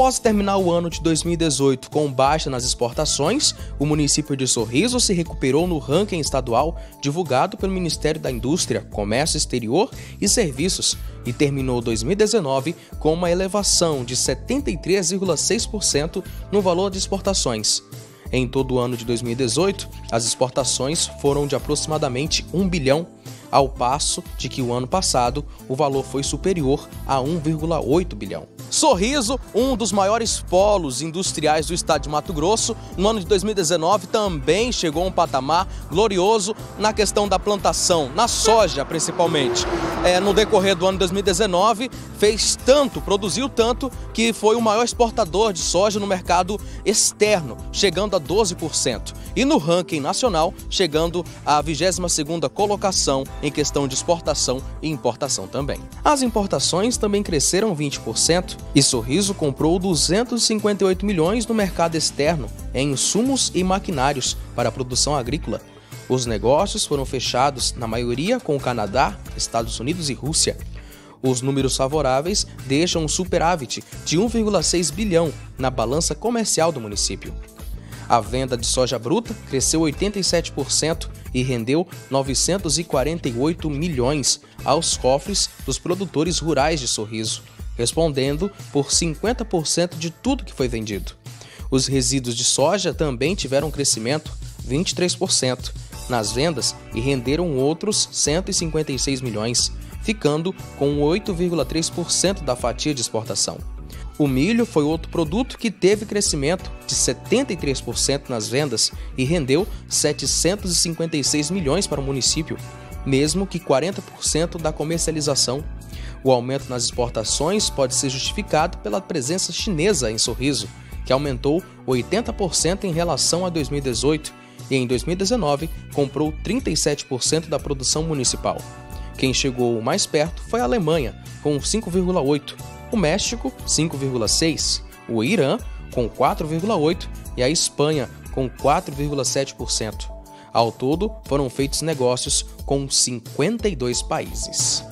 Após terminar o ano de 2018 com baixa nas exportações, o município de Sorriso se recuperou no ranking estadual divulgado pelo Ministério da Indústria, Comércio Exterior e Serviços e terminou 2019 com uma elevação de 73,6% no valor de exportações. Em todo o ano de 2018, as exportações foram de aproximadamente 1 bilhão, ao passo de que o ano passado o valor foi superior a 1,8 bilhão. Sorriso, um dos maiores polos industriais do estado de Mato Grosso, no ano de 2019 também chegou a um patamar glorioso na questão da plantação, na soja principalmente. É, no decorrer do ano de 2019, fez tanto, produziu tanto, que foi o maior exportador de soja no mercado externo, chegando a 12%. E no ranking nacional, chegando à 22ª colocação em questão de exportação e importação também. As importações também cresceram 20%, e Sorriso comprou 258 milhões no mercado externo em insumos e maquinários para a produção agrícola. Os negócios foram fechados, na maioria, com o Canadá, Estados Unidos e Rússia. Os números favoráveis deixam um superávit de 1,6 bilhão na balança comercial do município. A venda de soja bruta cresceu 87% e rendeu 948 milhões aos cofres dos produtores rurais de Sorriso respondendo por 50% de tudo que foi vendido. Os resíduos de soja também tiveram um crescimento 23% nas vendas e renderam outros 156 milhões, ficando com 8,3% da fatia de exportação. O milho foi outro produto que teve crescimento de 73% nas vendas e rendeu 756 milhões para o município, mesmo que 40% da comercialização o aumento nas exportações pode ser justificado pela presença chinesa em Sorriso, que aumentou 80% em relação a 2018 e em 2019 comprou 37% da produção municipal. Quem chegou mais perto foi a Alemanha, com 5,8%, o México, 5,6%, o Irã, com 4,8% e a Espanha, com 4,7%. Ao todo, foram feitos negócios com 52 países.